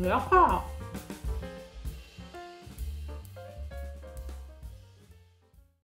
不要怕